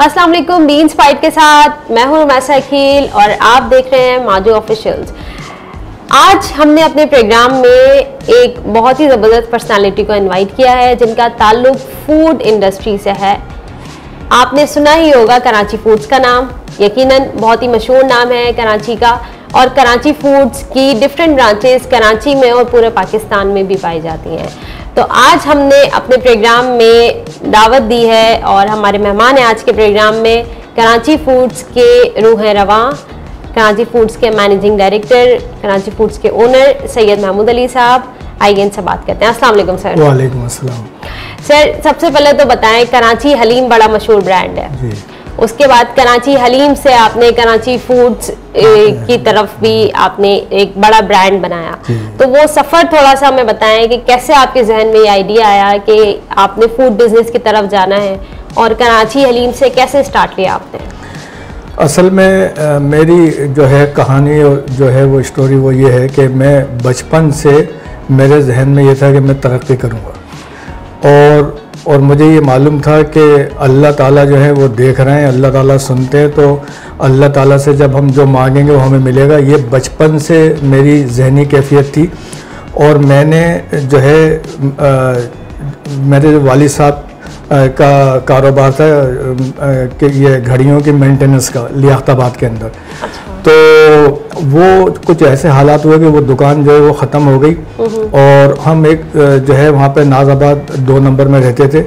अस्सलाम वालेकुम beans fight के साथ। मैं हूँ मैसा अखिल और आप देख रहे हैं माजू ऑफिशियल्स आज हमने अपने प्रोग्राम में एक बहुत ही ज़बरदस्त पर्सनालिटी को इनवाइट किया है, जिनका ताल्लुक फ़ूड इंडस्ट्री से है। आपने सुना ही होगा कराची फूड्स का नाम। यकीनन बहुत ही मशहूर नाम है कराची का। और कराची फूड्स की डिफरेंट ब्रांचेस कराची में और पूरे पाकिस्तान में भी पाई जाती हैं। तो आज हमने अपने प्रोग्राम में दावत दी है और हमारे मेहमान हैं आज के प्रोग्राम में कराची फूड्स के रूह रवा कराची फूड्स के मैनेजिंग डायरेक्टर कराची फूड्स के ओनर सैयद महमूद अली साहब। आइए इनसे बात करते हैं। अस्सलाम वालेकुम सर। वालेकुम अस्सलाम। सर सबसे पहले तो बताएँ कराची हलीम बड़ा मशहूर ब्रांड है। जी। उसके बाद कराची हलीम से आपने कराची फूड्स की तरफ़ भी आपने एक बड़ा ब्रांड बनाया। तो वो सफ़र थोड़ा सा हमें बताएँ कि कैसे आपके जहन में ये आइडिया आया कि आपने फ़ूड बिज़नेस की तरफ़ जाना है और कराची हलीम से कैसे स्टार्ट लिया आपने? असल में अ, मेरी जो है कहानी जो है वो स्टोरी वो ये है कि मैं बचपन से मेरे जहन में ये था कि मैं तरक्की करूँगा। और और मुझे ये मालूम था कि अल्लाह ताला जो है वो देख रहे हैं अल्लाह ताला सुनते हैं तो अल्लाह ताला से जब हम जो मांगेंगे वो हमें मिलेगा ये बचपन से मेरी जहनी कैफियत थी और मैंने जो है अ, मेरे वालिद साहब का कारोबार था कि ये घड़ियों की मेंटेनेंस का लियाताबाद के अंदर अच्छा। तो वो कुछ ऐसे हालात हुए कि वो दुकान जो है वो ख़त्म हो गई। और हम एक जो है वहाँ पे नाजाबाद दो नंबर में रहते थे।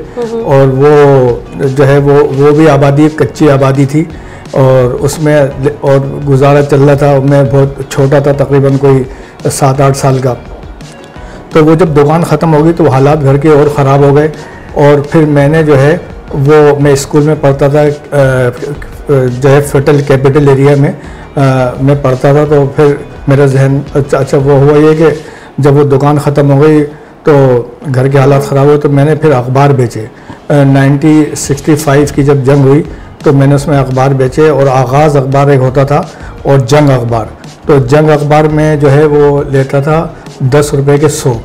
और वो जो है वो वो भी आबादी कच्ची आबादी थी। और उसमें और गुजारा चल रहा था मैं बहुत छोटा था तकरीबन कोई सात आठ साल का। तो वो जब दुकान ख़त्म हो गई तो हालात घर के और ख़राब हो गए। और फिर मैंने जो है वो मैं स्कूल में पढ़ता था जो है फेटल कैपिटल एरिया में। मैं पढ़ता था तो फिर मेरा जहन अच्छा अच्छा वो हुआ ये कि जब वो दुकान ख़त्म हो गई तो घर के हालात ख़राब हुए तो मैंने फिर अखबार बेचे। नाइनटीन सिक्सटी फाइव की जब जंग हुई तो मैंने उसमें अखबार बेचे और आगाज़ अखबार एक होता था और जंग अखबार। तो जंग अखबार में जो है वो लेता था दस रुपये के सौ।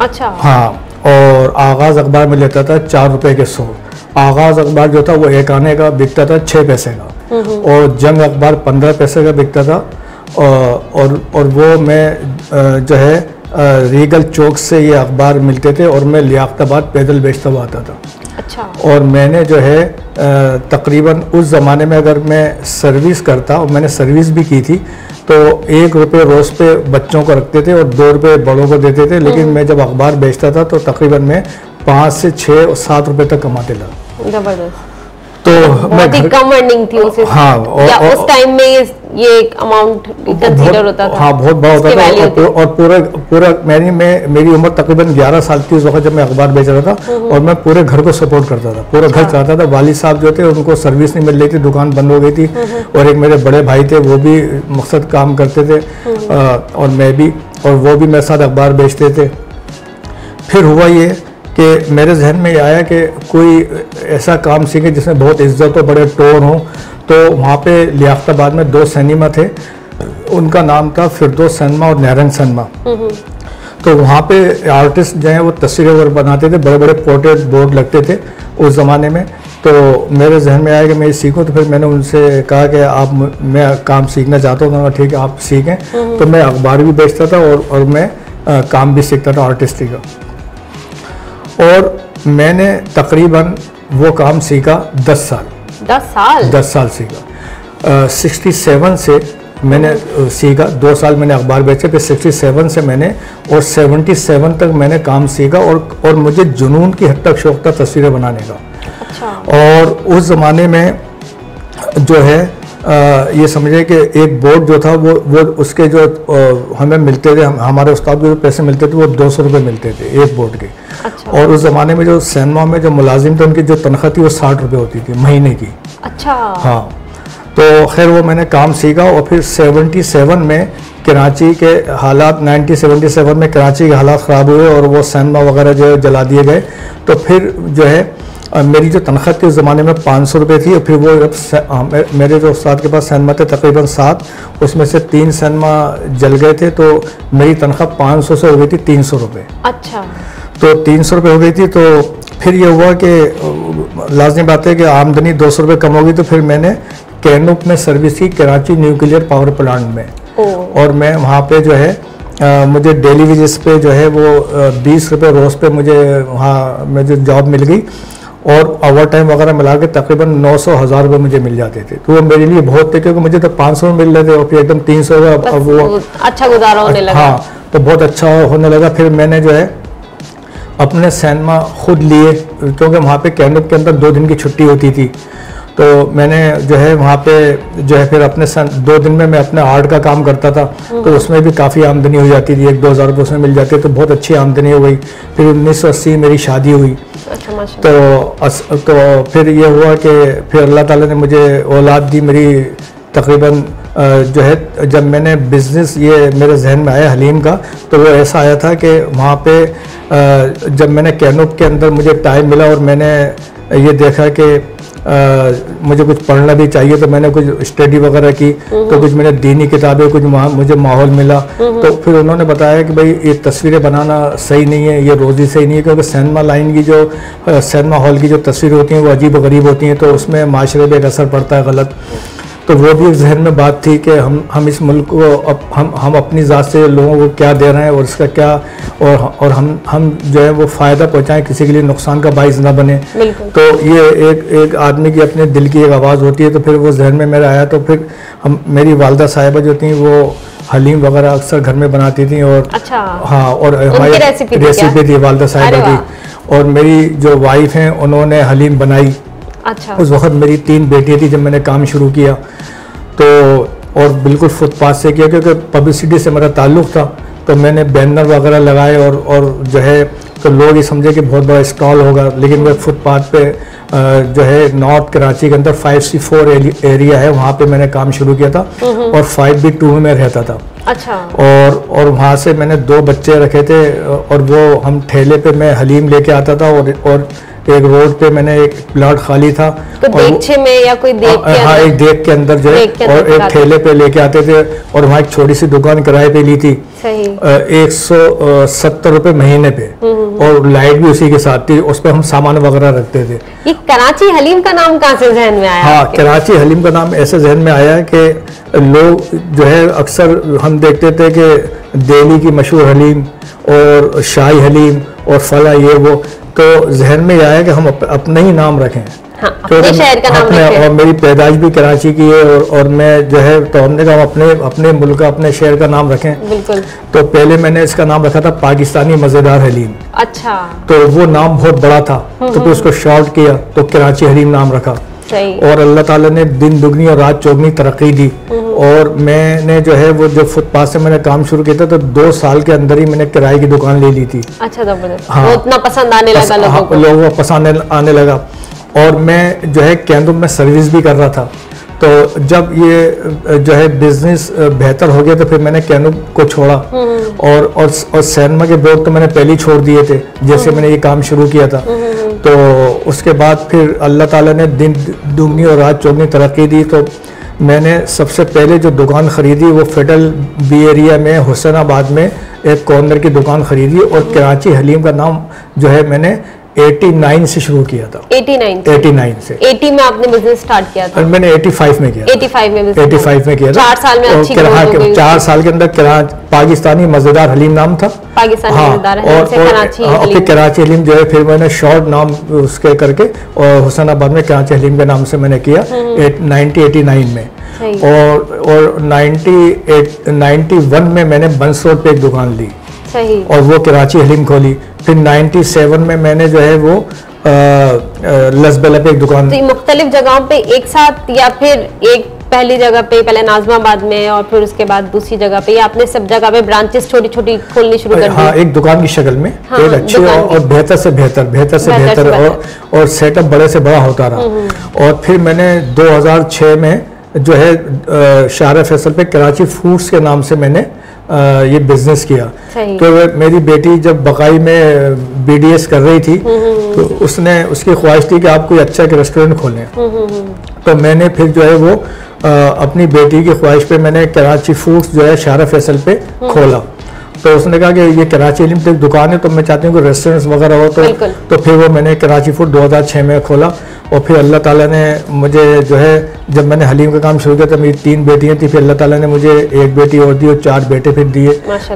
अच्छा। हाँ और आगाज़ अखबार में लेता था चार रुपये के सौ। आगाज़ अखबार जो था वो एक आने का बिकता था छः पैसे का। और जंग अखबार पंद्रह पैसे का बिकता था। और और, वो मैं जो है रीगल चौक से ये अखबार मिलते थे और मैं लियाकताबाद पैदल बेचता हुआ आता था। अच्छा। और मैंने जो है तकरीबन उस ज़माने में अगर मैं सर्विस करता और मैंने सर्विस भी की थी तो एक रुपये रोज़ पे बच्चों को रखते थे और दो रुपये बड़ों को देते थे। लेकिन मैं जब अखबार बेचता था तो तकरीबन मैं पाँच से छः और सात रुपये तक कमाते था। ज़बरदस्त। तो मैं घर- कम अर्निंग थी उस। हाँ, और- या और- उस टाइम में ये एक अमाउंट कंसीडर होता था। हाँ बहुत बड़ा होता था और। और पूरा पूरा मेरी मैं मेरी उम्र तकरीबन 11 साल थी उस वक्त जब मैं अखबार बेच रहा था और मैं पूरे घर को सपोर्ट करता था। पूरा घर चलाता था। वालिद साहब जो थे उनको सर्विस नहीं मिल रही थी दुकान बंद हो गई थी और एक मेरे बड़े भाई थे वो भी मकसद काम करते थे। और मैं भी और वो भी मेरे साथ अखबार बेचते थे। फिर हुआ ये कि मेरे जहन में ये आया कि कोई ऐसा काम सीखे जिसमें बहुत इज़्ज़त हो बड़े टोर हो। तो वहाँ पे लियाकताबाद में दो सिनेमा थे। उनका नाम था फिरदोस सनमा और नहरंग सनमा। तो वहाँ पे आर्टिस्ट जो हैं वो तस्वीरें वगैरह बनाते थे बड़े बड़े पोर्ट्रेट बोर्ड लगते थे उस ज़माने में। तो मेरे जहन में आया कि मैं ये सीखूं तो फिर मैंने उनसे कहा कि आप मैं काम सीखना चाहता हूँ। तो उन्होंने ठीक है आप सीखें। तो मैं अखबार भी बेचता था और और मैं अ, काम भी सीखता था आर्टिस्ट्री का। और मैंने तकरीबन वो काम सीखा दस साल। दस साल? दस साल सीखा। सिक्सटी सेवन से मैंने सीखा। दो साल मैंने अखबार बेचे फिर सिक्सटी सेवन से मैंने और सेवेंटी सेवन तक मैंने काम सीखा और और मुझे जुनून की हद तक शौक था तस्वीरें बनाने का। अच्छा। और उस ज़माने में जो है ये समझे कि एक बोर्ड जो था वो वो उसके जो हमें मिलते थे हम, हमारे उस्ताद को जो पैसे मिलते थे वो दो सौ रुपये मिलते थे एक बोर्ड के। अच्छा। और उस ज़माने में जो सैनमा में जो मुलाजिम थे उनकी जो तनख्वाह थी वो साठ रुपये होती थी महीने की। अच्छा। हाँ। तो खैर वो मैंने काम सीखा और फिर 77 में कराची के हालात 1977 में कराची के हालात ख़राब हुए और वो सिनेमा वगैरह जो है जला दिए गए। तो फिर जो है मेरी जो तनख्वाह थी उस ज़माने में पाँच सौ रुपये थी और फिर वो जब मे- मेरे जो उस्ताद के पास सिनेमा थे तकरीबन सात उसमें से तीन सिनेमा जल गए थे तो मेरी तनख्वाह पाँच सौ से हो गई थी तीन सौ रुपये। अच्छा। तो तीन सौ रुपये हो गई थी तो फिर ये हुआ कि लाजमी बात है कि आमदनी दो सौ रुपये कम होगी तो फिर मैंने कैनुप में सर्विस की कराची न्यूक्लियर पावर प्लांट में। और मैं वहाँ पे जो है अ, मुझे डेली वेजेस पे जो है वो बीस रुपये रोज़ पे मुझे वहाँ मुझे जॉब मिल गई। और ओवर टाइम वगैरह मिला के तकरीबन नौ सौ हज़ार रुपए मुझे मिल जाते थे। तो वो मेरे लिए बहुत थे क्योंकि मुझे तो पाँच सौ मिल रहे थे और फिर एकदम तीन सौ अब अब वो वो अच्छा गुजारा होने लगा। हाँ तो बहुत अच्छा होने लगा। फिर मैंने जो है अपने सैनमा खुद लिए क्योंकि वहाँ पे कैंप के अंदर दो दिन की छुट्टी होती थी। तो मैंने जो है वहाँ पे जो है फिर अपने सन, दो दिन में मैं अपने आर्ट का काम करता था। तो उसमें भी काफ़ी आमदनी हो जाती थी एक दो हज़ार रुपये उसमें मिल जाते तो बहुत अच्छी आमदनी हो गई। फिर उन्नीस सौ अस्सी मेरी शादी हुई। अच्छा तो अस, तो फिर ये हुआ कि फिर अल्लाह ताला ने मुझे औलाद दी मेरी तकरीबन जो है जब मैंने बिज़नेस ये मेरे जहन में आया हलीम का तो वो ऐसा आया था कि वहाँ पे जब मैंने कैनुप के अंदर मुझे टाइम मिला और मैंने ये देखा कि अ, मुझे कुछ पढ़ना भी चाहिए तो मैंने कुछ स्टडी वगैरह की तो कुछ मैंने दीनी किताबें कुछ मुझे माहौल मिला। तो फिर उन्होंने बताया कि भाई ये तस्वीरें बनाना सही नहीं है ये रोज़ी सही नहीं है क्योंकि सिनेमा लाइन की जो सैनमा हॉल की जो तस्वीरें होती हैं वो अजीब गरीब होती हैं तो उसमें माशरे पर एक असर पड़ता है गलत। तो वो भी एक जहन में बात थी कि हम हम इस मुल्क को अब हम हम अपनी ज़ात से लोगों को क्या दे रहे हैं और इसका क्या और और हम हम जो है वो फ़ायदा पहुंचाएँ किसी के लिए नुकसान का बाइस ना बने। तो ये एक एक आदमी की अपने दिल की एक आवाज़ होती है तो फिर वो जहन में मेरा आया तो फिर हम मेरी वालदा साहिबा जो थी वो हलीम वगैरह अक्सर घर में बनाती थी और अच्छा। हाँ और क्या? रेसिपी थी वालदा साहिबा की। और मेरी जो वाइफ हैं उन्होंने हलीम बनाई। अच्छा। उस वक्त मेरी तीन बेटियाँ थी जब मैंने काम शुरू किया। तो और बिल्कुल फुटपाथ से किया क्योंकि पब्लिसिटी से मेरा ताल्लुक था। तो मैंने बैनर वगैरह लगाए और और जो है तो लोग ये समझे कि बहुत बड़ा स्टॉल होगा। लेकिन मैं फुटपाथ पे जो है नॉर्थ कराची के अंदर फाइव सी फोर एरिया है वहाँ पे मैंने काम शुरू किया था। और फाइव बी टू में मैं रहता था। अच्छा। और और वहाँ से मैंने दो बच्चे रखे थे और वो हम ठेले पे मैं हलीम लेके आता था और और एक रोड पे मैंने एक प्लाट खाली था तो और देगचे में या कोई देग के हाँ एक देख के अंदर जो है और एक ठेले पे लेके आते थे और वहाँ एक छोटी सी दुकान किराए पे ली थी एक सौ सत्तर रुपये महीने पे। हम्म, और लाइट भी उसी के साथ थी उस पर हम सामान वगैरह रखते थे। ये कराची हलीम का नाम कहाँ से जहन में आया हाँ कराची हलीम का नाम ऐसे जहन में आया है कि लोग जो है अक्सर हम देखते थे कि दिल्ली की मशहूर हलीम और शाही हलीम और फला ये वो तो जहन में ये आया कि हम अप, अपना ही नाम रखें। हाँ अपने शहर का नाम अपने- और मेरी पैदाइश भी कराची की है और, और मैं जो है तो हमने कहा अपने अपने मुल्क का अपने शहर का नाम रखें। बिल्कुल। तो पहले मैंने इसका नाम रखा था पाकिस्तानी मज़ेदार हलीम। अच्छा। तो वो नाम बहुत बड़ा था। तो फिर उसको शॉर्ट किया तो कराची हलीम नाम रखा। और अल्लाह ताला ने दिन दुगनी और रात चौगनी तरक्की दी। और मैंने जो है वो जो फुटपाथ से मैंने काम शुरू किया था तो दो साल के अंदर ही मैंने किराए की दुकान ले ली थी। अच्छा ज़बरदस्त हाँ। वो उतना पसंद आने लगा लोगों हाँ, को? लोगों को पसंद आने- लगा। और मैं जो है कैंदुम में सर्विस भी कर रहा था। तो जब ये जो है बिज़नेस बेहतर हो गया तो फिर मैंने कैनुब को छोड़ा। और और और सैनमा के बोर्ड तो मैंने पहले ही छोड़ दिए थे जैसे मैंने ये काम शुरू किया था। तो उसके बाद फिर अल्लाह ताला ने दिन दुगनी और रात चौगनी तरक्की दी तो मैंने सबसे पहले जो दुकान खरीदी, वो फेडरल बी एरिया में, हुसैनाबाद में एक कॉर्नर की दुकान खरीदी और कराची हलीम का नाम जो है मैंने 89 से शुरू किया था। 89 से? 89 से। 80 में आपने बिज़नेस स्टार्ट किया था? और मैंने 85 में किया 85 में business 85 में किया था। चार साल में अच्छी गई। चार साल के अंदर किरा- पाकिस्तानी मज़ेदार हलीम नाम था। पाकिस्तानी हाँ, मज़ेदार और, हलीम से और, कराची हाँ, हलीम। फिर कराची हलीम जो है फिर मैंने शॉर्ट नाम उसके करके और हुसैनाबाद में कराची हलीम के नाम से मैंने किया नाइनटीन एटी नाइन में। और और नाइनटी नाइन्टी वन में मैंने बंस रोड पे एक दुकान ली। सही। और वो कराची हलीम खोली। फिर 97 में मैंने जो है वो लसबेला पे एक दुकान तो मुख्तलिफ़ जगहों पे एक साथ या फिर एक पहली जगह पे पहले नाजमाबाद में और फिर उसके बाद दूसरी जगह पे? आपने सब जगह पे ब्रांचेस छोटी छोटी खोलनी शुरू कर हाँ एक दुकान की शक्ल में हाँ, एक अच्छी और, और बेहतर से बेहतर बेहतर से बेहतर और और सेटअप बड़े से बड़ा होता रहा। और फिर मैंने 2006 में जो है शारा फैसल पे कराची फूड्स के नाम से मैंने ये बिज़नेस किया। तो मेरी बेटी जब बकाई में बीडीएस कर रही थी तो उसने उसकी ख्वाहिश थी कि आप कोई अच्छा एक रेस्टोरेंट खोलें। तो मैंने फिर जो है वो अपनी बेटी की ख्वाहिश पे मैंने कराची फूड्स जो है शारा फैसल पे खोला। तो उसने कहा कि ये कराची एक दुकान है तो मैं चाहती हूँ कि रेस्टोरेंट्स वगैरह हो तो तो फिर वो मैंने कराची फ़ूड 2006 में खोला। और फिर अल्लाह ताला ने मुझे जो है जब मैंने हलीम का काम शुरू किया तो मेरी तीन बेटियाँ थी फिर अल्लाह ताला ने मुझे एक बेटी और दी और चार बेटे फिर दिए।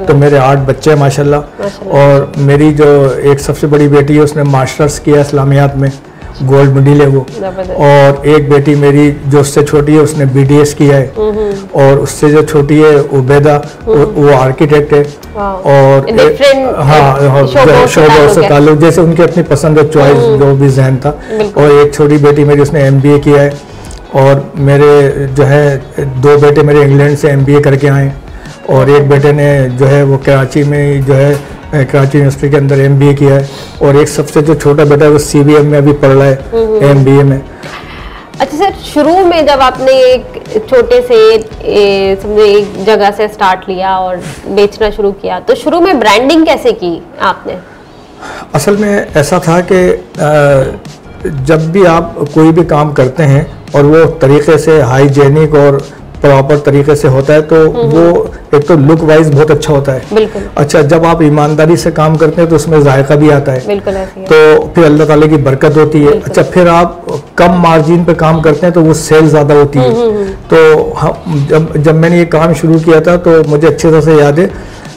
तो मेरे आठ बच्चे हैं माशाल्लाह। और मेरी जो एक सबसे बड़ी बेटी है उसने मास्टर्स किया इस्लामियात में। गोल्ड मेडल है वो। और एक बेटी मेरी जो उससे छोटी है उसने बीडीएस किया है। और उससे जो छोटी है उबैदा वो, आर्किटेक्ट है। और हाँ हाँ, शोबों से ताल्लुक है। जैसे उनकी अपनी पसंद और चॉइस जो भी जहन था। और एक छोटी बेटी मेरी उसने एमबीए किया है। और मेरे जो है दो बेटे मेरे इंग्लैंड से एमबीए करके आए और एक बेटे ने जो है वो कराची में जो है कराची यूनिवर्सिटी के अंदर एमबीए किया है और एक सबसे जो छोटा बेटा है वो सीबीएम में अभी पढ़ रहा है एमबीए में। अच्छा सर शुरू में जब आपने एक छोटे से समझो एक जगह से स्टार्ट लिया और बेचना शुरू किया तो शुरू में ब्रांडिंग कैसे की आपने? असल में ऐसा था कि जब भी आप कोई भी काम करते हैं और वो तरीके से हाइजेनिक और प्रॉपर तरीके से होता है तो वो एक तो लुक वाइज बहुत अच्छा होता है। बिल्कुल। अच्छा जब आप ईमानदारी से काम करते हैं तो उसमें जायका भी आता है। तो फिर अल्लाह ताला की बरकत होती है। अच्छा फिर आप कम मार्जिन पे काम करते हैं तो वो सेल ज़्यादा होती है। तो हम जब जब मैंने ये काम शुरू किया था तो मुझे अच्छी तरह से याद है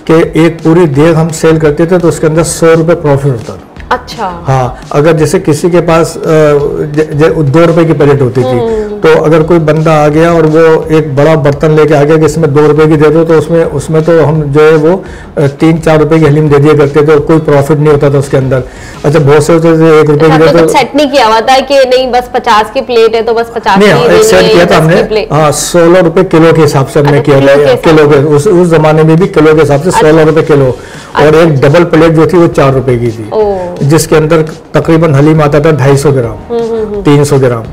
कि एक पूरी देग हम सेल करते थे तो उसके अंदर सौ रुपये प्रॉफिट होता था। अच्छा। हाँ अगर जैसे किसी के पास दो रुपए की प्लेट होती थी तो अगर कोई बंदा आ गया और वो एक बड़ा बर्तन लेके आ गया कि इसमें दो रुपए की दे दो तो उसमें उसमें तो हम जो है वो तीन चार रुपए की हलीम दे दिया करते थे और कोई प्रॉफिट नहीं होता था उसके अंदर। अच्छा बहुत से होते थे एक रुपए की अच्छा, दे तो सेट नहीं किया हुआ था कि नहीं बस पचास की प्लेट है तो बस पचास नहीं हाँ, सेट किया था हमने। हाँ सोलह रुपए किलो के हिसाब से हमने अच्छा, किया किलो के उस उस जमाने में भी किलो के हिसाब से सोलह रुपए किलो। और एक डबल प्लेट जो थी वो चार रुपए की थी। जिसके अंदर तकरीबन हलीम आता था ढाई सौ ग्राम तीन सौ ग्राम।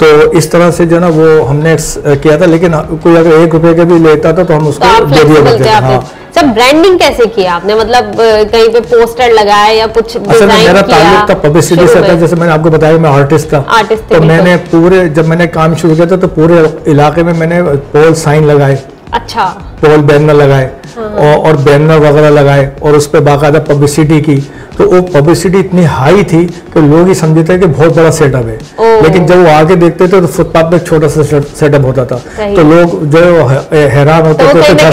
तो इस तरह से जो ना वो हमने किया था लेकिन कोई अगर एक रुपए के भी लेता था तो हम तो उसको आप दे दिया करते हाँ। सब ब्रांडिंग कैसे किया आपने? मतलब कहीं पे पोस्टर लगाए या कुछ असल में मेरा ताल्लुक था पब्लिसिटी से था जैसे मैंने आपको बताया मैं आर्टिस्ट था। थे, तो मैंने पूरे जब मैंने काम शुरू किया था तो पूरे इलाके में मैंने पोल साइन लगाए। अच्छा। पोल बैनर लगाए और, और बैनर वगैरह लगाए और उस पर बाकायदा पब्लिसिटी की। तो वो पब्लिसिटी इतनी हाई थी कि लोग ही समझते थे कि बहुत बड़ा सेटअप है। लेकिन जब वो आगे देखते थे तो फुटपाथ पे छोटा सा सेटअप होता था। तो लोग जो है हैरान तो होते वो थे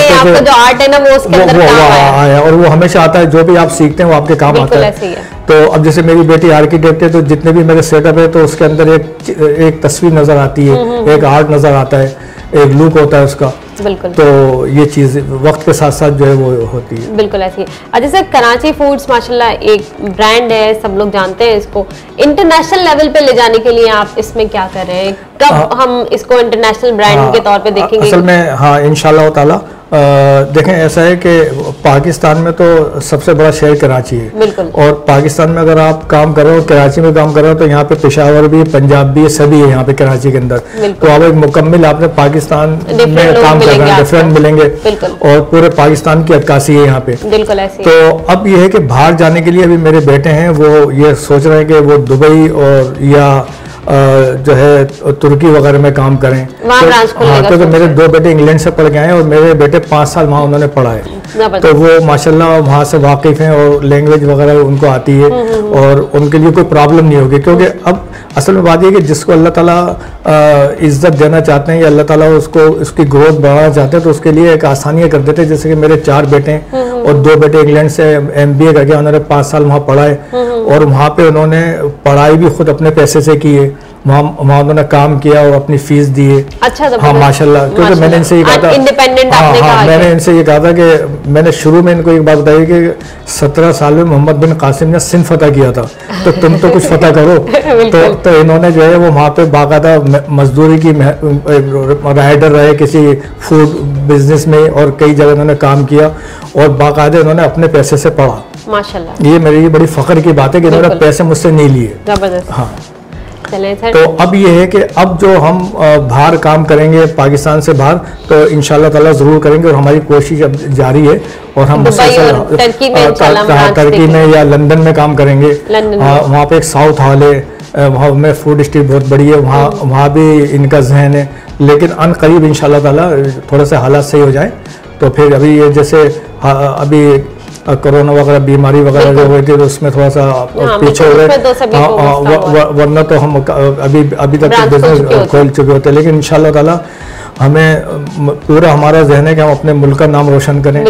है और वो हमेशा आता है जो भी आप सीखते हैं वो आपके काम आता है। है। तो अब जैसे मेरी बेटी आर्किटेक्ट है तो जितने भी मेरे सेटअप है तो उसके अंदर एक एक तस्वीर नज़र आती हम्म, है एक आर्ट नज़र आता है एक लुक होता है उसका। बिल्कुल। तो ये चीज़ वक्त के साथ साथ जो है वो होती है। बिल्कुल ऐसी है। अच्छा सर कराची फूड्स माशाल्लाह एक ब्रांड है सब लोग जानते हैं इसको। इंटरनेशनल लेवल पे ले जाने के लिए आप इसमें क्या कर रहे हैं? कब आ, हम इसको इंटरनेशनल ब्रांड हाँ, के तौर पे देखेंगे? असल में हाँ इंशाल्लाह ताला देखें ऐसा है कि पाकिस्तान में तो सबसे बड़ा शहर कराची है। और पाकिस्तान में अगर आप काम कर रहे हो कराची में काम कर रहे हो तो यहाँ पे पेशावर भी पंजाब भी सभी है यहाँ पे कराची के अंदर। तो आप एक मुकम्मल आपने पाकिस्तान में काम कर रहे हैं। डिफरेंट मिलेंगे। और पूरे पाकिस्तान की अक्कासी है यहाँ पे। बिल्कुल तो अब ये है कि बाहर जाने के लिए अभी मेरे बेटे हैं वो ये सोच रहे हैं कि वो दुबई और या जो है तुर्की वगैरह में काम करें। तो- हाँ, तो, क्योंकि सोच मेरे दो बेटे इंग्लैंड से पढ़ के आए और मेरे बेटे पाँच साल वहाँ उन्होंने पढ़ाए। है तो वो माशाल्लाह वहाँ से वाकिफ हैं और लैंग्वेज वगैरह उनको आती है हम्म, और उनके लिए कोई प्रॉब्लम नहीं होगी क्योंकि अब असल में बात यह है कि जिसको अल्लाह ताला इज़्ज़त देना चाहते हैं या अल्लाह ताला उसको उसकी ग्रोथ बढ़ाना चाहते हैं तो उसके लिए एक आसानियाँ कर देते हैं। जैसे कि मेरे चार बेटे हम्म, हैं और दो बेटे इंग्लैंड से एम बी ए करके उन्होंने पाँच साल वहाँ पढ़ा हम्म, और वहाँ पे उन्होंने पढ़ाई भी खुद अपने पैसे से की है। वहाँ उन्होंने काम किया और अपनी फ़ीस दी है अच्छा हाँ ज़बरदस्त माशाल्लाह क्योंकि मैंने इनसे ये कहा था। इंडिपेंडेंट हाँ हाँ मैंने इनसे ये कहा था कि मैंने शुरू में इनको एक बात बताई कि सत्रह साल में मोहम्मद बिन कासिम ने सिंध फतह किया था। तो तुम तो कुछ फतह करो। तो तो इन्होंने जो है वो वहाँ पे बाकायदा मजदूरी की राइडर रहे किसी फ़ूड बिज़नेस में और कई जगह इन्होंने काम किया और बाकायदा इन्होंने अपने पैसे से पढ़ा। माशाल्लाह। ये मेरी बड़ी फख्र की बात है कि इन्होंने पैसे मुझसे नहीं लिए। हाँ। चलें सर तो अब ये है कि अब जो हम बाहर काम करेंगे पाकिस्तान से बाहर तो इंशाल्लाह ताला ज़रूर करेंगे और हमारी कोशिश अब जारी है और हम टर्की में में या लंदन में काम करेंगे। हाँ, वहाँ पे एक साउथ हॉल है वहाँ में फ़ूड स्ट्रीट बहुत बड़ी है वहाँ हम्म। वहाँ भी इनका जहन है। लेकिन अन करीब इंशाल्लाह ताला थोड़ा सा हालात सही हो जाए। तो फिर अभी ये जैसे हाँ, अभी कोरोना वगैरह बीमारी वगैरह जो हुई थी तो उसमें थोड़ा सा हाँ, पीछे हो गए। तो हाँ, हाँ, वरना तो हम अभी अभी तक खोल बिज़नेस चुके खोल चुके होते लेकिन इंशाल्लाह ताला हमें पूरा हमारा जहन है कि हम अपने मुल्क का नाम रोशन करें।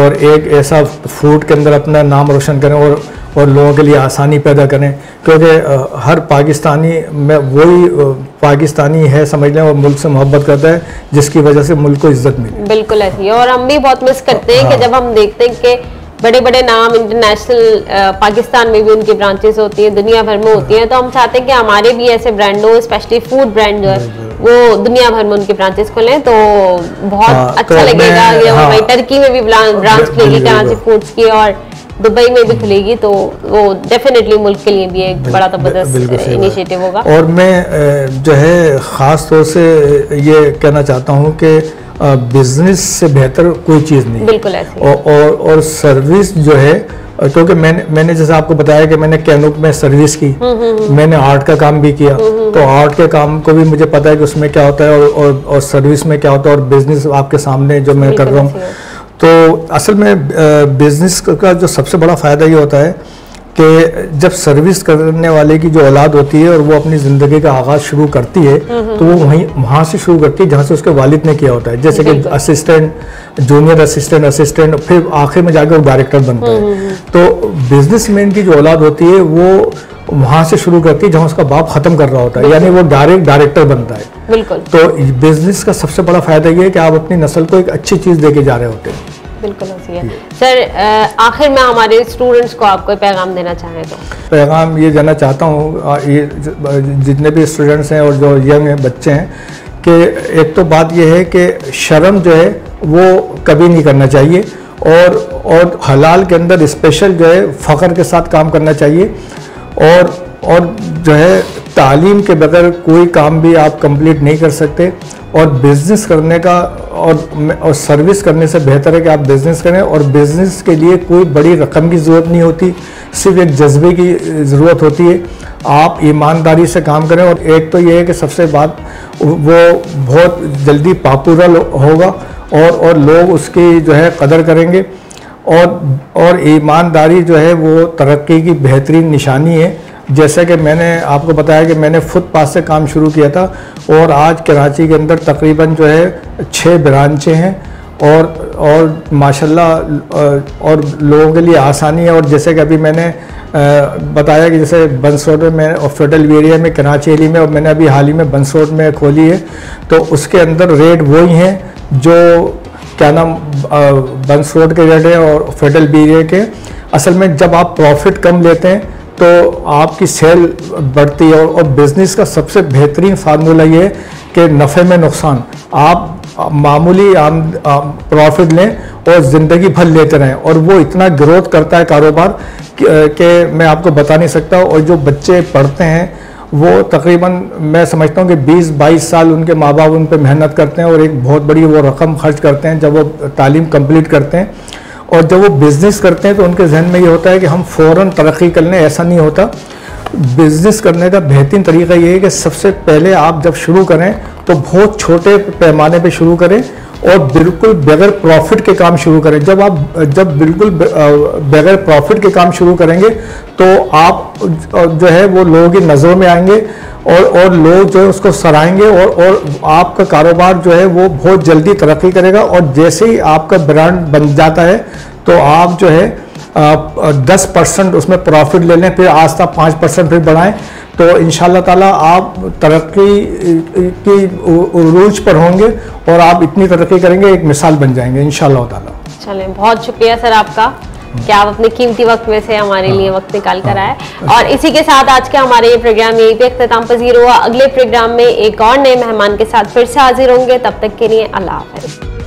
और एक ऐसा फ़ूड के अंदर अपना नाम रोशन करें और और लोगों के लिए आसानी पैदा करें। क्योंकि हर पाकिस्तानी में वही पाकिस्तानी है समझ लें और मुल्क से मोहब्बत करता है जिसकी वजह से मुल्क को इज़्ज़त मिले। बिल्कुल ऐसी और हम भी बहुत मिस करते हैं कि। जब हम देखते हैं कि बड़े बड़े नाम इंटरनेशनल पाकिस्तान में भी उनकी ब्रांचेस होती हैं दुनिया भर में होती हैं। तो हम चाहते हैं कि हमारे भी ऐसे ब्रांड हो स्पेशली फ़ूड ब्रांड जो है वो दुनिया भर में उनके ब्रांचेस खोलें। तो बहुत हाँ, अच्छा तो लगेगा ये हाँ। हमारी टर्की में भी ब्रांच खुलेगी कराची। फूड्स की और दुबई में भी खुलेगी तो वो डेफिनेटली मुल्क के लिए भी एक बड़ा ज़बरदस्त इनिशिएटिव होगा। और मैं जो है ख़ास तौर से ये कहना चाहता हूँ कि बिज़नेस से बेहतर कोई चीज़ नहीं बिल्कुल ऐसी और और, और सर्विस जो है क्योंकि मैंने मैंने जैसे आपको बताया कि मैंने कैनुक में सर्विस की। मैंने आर्ट का काम भी किया। तो आर्ट के काम को भी मुझे पता है कि उसमें क्या होता है और, और, और सर्विस में क्या होता है और बिज़नेस आपके सामने जो मैं कर रहा हूँ। तो असल में बिज़नेस का जो सबसे बड़ा फ़ायदा ये होता है कि जब सर्विस करने वाले की जो औलाद होती है और वो अपनी ज़िंदगी का आगाज़ शुरू करती है तो वो वहीं वहाँ से शुरू करती है जहाँ से उसके वालिद ने किया होता है। जैसे कि असिस्टेंट जूनियर असिस्टेंट असिस्टेंट फिर आखिर में जाकर वो डायरेक्टर बनता है। तो बिजनेसमैन की जो औलाद होती है वो वहाँ से शुरू करती है जहाँ उसका बाप ख़त्म कर रहा होता है यानी वो डायरेक्ट डायरेक्टर बनता है। बिल्कुल। तो बिज़नेस का सबसे बड़ा फ़ायदा ये है कि आप अपनी नस्ल को एक अच्छी चीज़ दे के जा रहे होते हैं। बिल्कुल है। सर आखिर में हमारे स्टूडेंट्स को आप कोई पैगाम देना चाहें तो? पैगाम ये देना चाहता हूँ ये जितने भी स्टूडेंट्स हैं और जो यंग हैं बच्चे हैं कि एक तो बात यह है कि शर्म जो है वो कभी नहीं करना चाहिए और और हलाल के अंदर स्पेशल जो है फ़ख्र के साथ काम करना चाहिए और और जो है, तालीम के बगैर कोई काम भी आप कंप्लीट नहीं कर सकते। और बिज़नेस करने का और और सर्विस करने से बेहतर है कि आप बिज़नेस करें। और बिज़नेस के लिए कोई बड़ी रकम की ज़रूरत नहीं होती, सिर्फ़ एक जज्बे की ज़रूरत होती है। आप ईमानदारी से काम करें और एक तो ये है कि सबसे बात वो बहुत जल्दी पॉपुलर होगा और और लोग उसकी जो है कदर करेंगे। और और ईमानदारी जो है वो तरक्की की बेहतरीन निशानी है। जैसा कि मैंने आपको बताया कि मैंने फुटपाथ से काम शुरू किया था और आज कराची के अंदर तकरीबन जो है छः ब्रांचें हैं और और माशाल्लाह और लोगों के लिए आसानी है। और जैसे कि अभी मैंने बताया कि जैसे बंस रोड में और फेडरल एरिया में, कराची एरिया में और मैंने अभी हाल ही में बंस रोड में खोली है तो उसके अंदर रेट वही हैं जो, क्या नाम बंस रोड के रेट है और फेडरल एरिया के। असल में जब आप प्रॉफिट कम लेते हैं तो आपकी सेल बढ़ती है और, बिज़नेस का सबसे बेहतरीन फार्मूला ये है कि नफ़े में नुकसान। आप मामूली आम प्रॉफिट लें और ज़िंदगी भर लेते रहें और वो इतना ग्रोथ करता है कारोबार कि मैं आपको बता नहीं सकता और जो बच्चे पढ़ते हैं वो तकरीबन मैं समझता हूँ कि 20-22 साल उनके माँ बाप उन पर मेहनत करते हैं और एक बहुत बड़ी वो रकम खर्च करते हैं जब वो तालीम कंप्लीट करते हैं। और जब वो बिज़नेस करते हैं तो उनके जहन में ये होता है कि हम फ़ौरन तरक्की कर लें, ऐसा नहीं होता। बिज़नेस करने का बेहतरीन तरीका ये है कि सबसे पहले आप जब शुरू करें तो बहुत छोटे पैमाने पे शुरू करें और बिल्कुल बगैर प्रॉफिट के काम शुरू करें। जब आप, जब बिल्कुल बगैर प्रॉफिट के काम शुरू करेंगे तो आप जो है वो लोगों की नज़रों में आएँगे और और लोग जो है उसको सराहेंगे और और आपका कारोबार जो है वो बहुत जल्दी तरक्की करेगा और जैसे ही आपका ब्रांड बन जाता है तो आप जो है दस परसेंट उसमें प्रॉफिट ले लें, फिर आस्ता पाँच परसेंट फिर बढ़ाएँ। तो इन ताला आप तरक्की की उरूज पर होंगे और आप इतनी तरक्की करेंगे एक मिसाल बन जाएँगे इन ताला। चलें बहुत शुक्रिया सर आपका कि आप अपने कीमती वक्त में से हमारे लिए वक्त निकाल कर आए। और इसी के साथ आज का हमारे ये प्रोग्राम यहीं पे अख्ताम पजीर हुआ। अगले प्रोग्राम में एक और नए मेहमान के साथ फिर से हाजिर होंगे। तब तक के लिए अल्लाह हाफिज़।